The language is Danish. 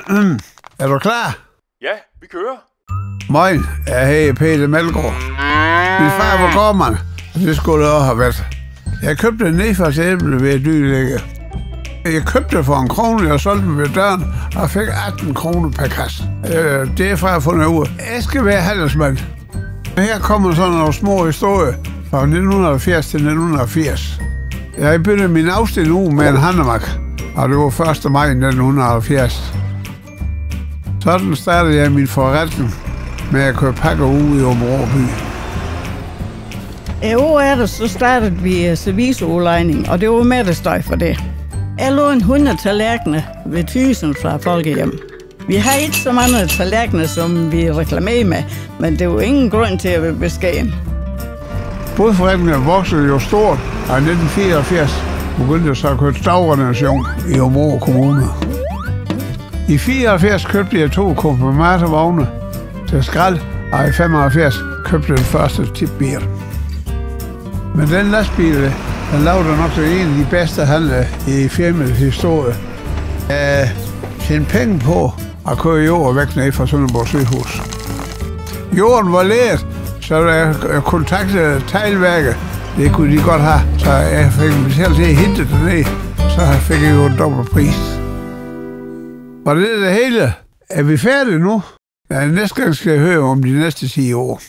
er du klar? Ja, vi kører. Moin, jeg hedder Peter Melgaard. Min far var gårdmand, og det skulle jeg også have været. Jeg købte en nedfars æble ved et dyrlægge. Jeg købte for en krone, og solgte den ved døren, og fik 18 kroner per kasse. Øh, det er fra jeg fundet ud. Jeg skal være handelsmand. Her kommer sådan nogle små historier fra 1970 til 1980. Jeg begyndte min afstilling uge med en handemak, og det var 1. maj 1970. Sådan startede jeg min forretning med at køre pakker ud i Områ by. Et år efter, så startede vi serviceudlejning, og det var med det støj for det. Jeg lå en 100 tallerkener ved Thysen fra Folkehjem. Vi har ikke så mange tallerkener, som vi reklamerer med, men det var ingen grund til at beskeden. Bådforretningen voksede jo stort, og i 1984 begyndte så at køre dagrenation i Områ Kommune. I 74 købte jeg to komprimatorvogne til skrald, og i 75 købte den første tipbil. Men den lastbil, den lavede nok til en af de bedste handler i firmaets historie. Jeg tjente penge på at køre jord væk ned fra Sønderborg sygehus. Jorden var lært, så jeg kontaktede teglværket. Det kunne de godt have, så jeg fik mig selv til at hente den ned. Så fik jeg jo en dobbelt pris. Var det det hele? Er vi færdige nu? Ja, næste gang skal jeg høre om de næste 10 år.